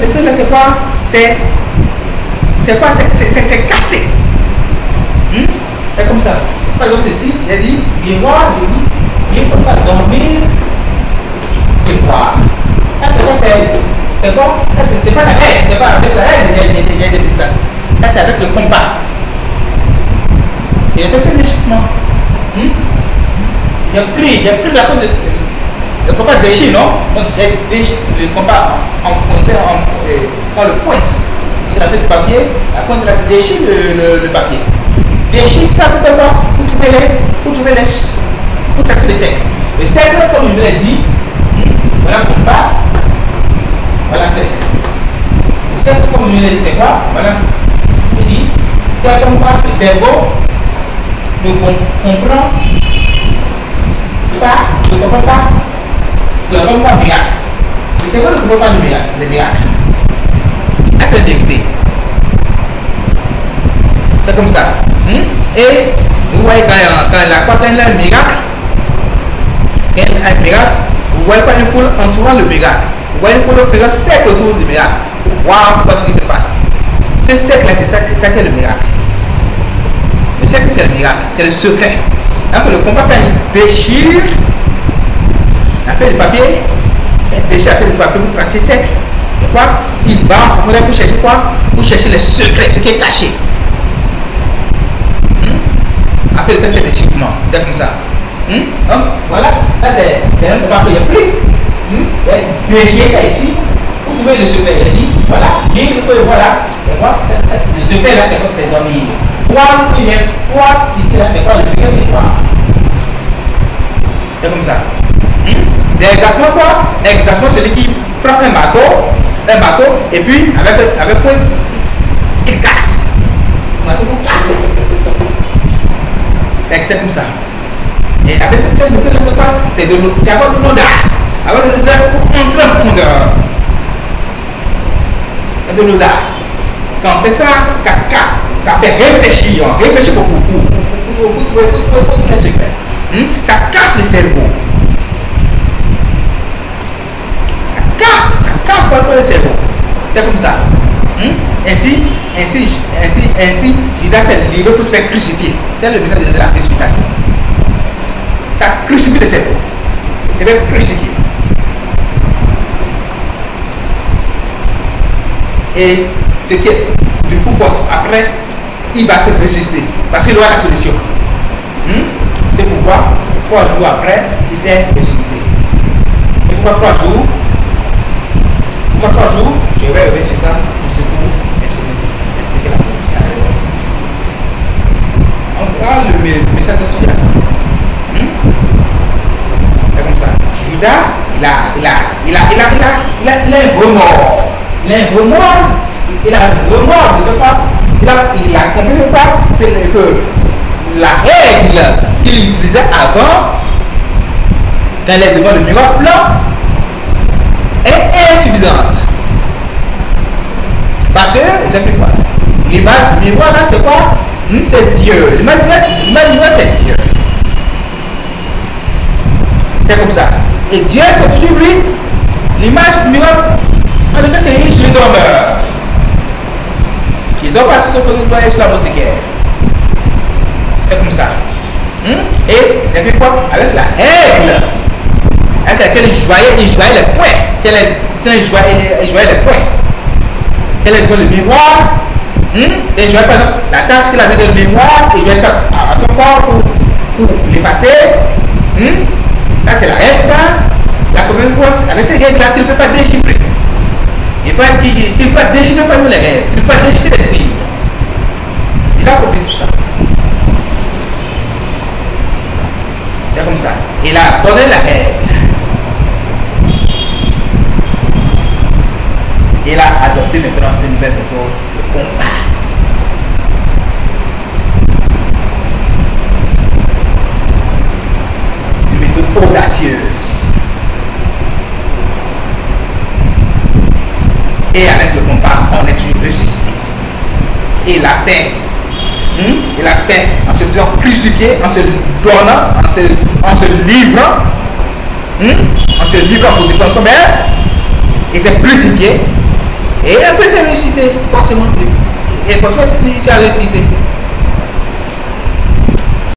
le truc là, c'est quoi? C'est. C'est quoi? C'est cassé. Hmm? C'est comme ça. Par exemple, ici, il dit il dit il ne peut pas dormir et voir. Ça, c'est quoi? C'est quoi? Ça, c'est pas la règle. C'est pas avec la règle, j'ai dit ça. Ça, c'est avec le compas. Et après, c'est l'échauffement. Hmm? J'ai pris, j'ai pris la peau de. Le compas déchire, non Donc, j'ai le compas en, en, en, en, le pointe sur la de papier, la pointe la déchire le, le, papier. Déchire ça, vous pouvez voir, vous trouvez les, vous trouvez les, cassez les cercles. Le cercle, comme il me l'a dit, hmm, voilà compas, voilà cercle. Le cercle, comme il me l'a dit, c'est quoi? Voilà. Il dit, c'est comme quoi le cerveau ne comprend pas, ne comprend pas, ne comprend pas miracle. Le cerveau ne comprend pas le miracle. Le miracle. C'est la vérité. C'est comme ça. Hmm? Et vous voyez quand, quand la quoi, quand a un miracle, quand elle a un miracle, vous voyez pas une foule entourant le miracle. Vous voyez une foule faisant cercle autour du miracle. Waouh, pourquoi ce qui se passe. Ce cercle-là, c'est ça, ça qui est le miracle. Le cercle, c'est le miracle, c'est le secret. Alors le combat, quand il déchire la feuille de papier, déchire la feuille de papier pour tracer cercle. Et quoi Il va pour chercher quoi Pour chercher le secret, ce qui est caché. Hmm? Après, c'est l'échauffement. C'est comme ça. Hmm? Voilà. Là, c'est un combat que j'ai pris. Hmm? Déchirer ça ici. Pour trouver le secret. Il a dit, voilà, lire, voilà. Et quoi Le secret, là, c'est quoi C'est dormir. Quoi il est quoi ici, là, c'est quoi Le secret, c'est quoi C'est comme ça. Hmm? Exactement quoi Exactement celui qui prend un bateau un bateau et puis avec, avec il casse. Le bateau pour casser. C'est comme ça. Et avec cette, méthode-là, c'est quoi C'est avoir de l'audace. Avoir de l'audace pour entrer en profondeur. De l'audace. Quand on fait ça, ça casse, ça fait réfléchir, réfléchir beaucoup pour, pour, pour, trouver le secret. Ça casse le cerveau. Ça casse, ça casse pas le cerveau. C'est comme ça. Hmm? Ainsi, ainsi, ainsi, ainsi, Judas s'est livré pour se faire crucifier. C'est le message de la crucifixion. Ça crucifie le cerveau. Il s'est fait crucifier. Et ce qui est du coup force, après, il va se ressusciter. Parce qu'il aura la solution. Hmm? C'est pourquoi, trois jours après, il s'est ressuscité. Et pourquoi trois jours? Trois jours Je vais revenir sur ça pour expliquer, la raison. On parle le message de Judas. Hmm? C'est comme ça. Judas, il a, il a, il a, il a, il a, il a, il un. Il a. Il a. Il pas, il a, il a pas que la règle qu'il utilisait avant, elle est devant le miroir blanc, insuffisante. Parce que, fait quoi? L'image miroir là, c'est quoi? Hmm, C'est Dieu. L'image miroir, c'est Dieu. C'est comme ça. Et Dieu, c'est toujours lui. L'image miroir, en fait, c'est une je dormeur. Qui ne dort pas sur son côté de sur la moustiquaire. C'est comme ça. Hmm? Et ça fait quoi? Avec la règle avec laquelle il voyait, il voyait les points. Quel est, quand il voyait, il voyait les points. Quel est le miroir hmm? Et il voyait par exemple la tâche qu'il avait dans le mémoire, il voyait ça à son corps pour, pour l'effacer. Hmm? Là, c'est la règle, ça. La commune fois, avec ces règles-là, tu ne peux pas déchiffrer. Il ne peut pas déchiffrer par les règles. Tu ne peux pas déchiffrer les signes. Il a compris tout ça. C'est comme ça. Il a donné la règle. Maintenant une nouvelle méthode de combat. Une méthode audacieuse. Et avec le combat, on est toujours ressuscité. Et il a fait. Hmm? Il a fait en se faisant crucifier, en se donnant, en se, en se livrant, hmm? en se livrant pour défendre son mère. Et s'est crucifié Et après, c'est récité, forcément. Et forcément, c'est réciter.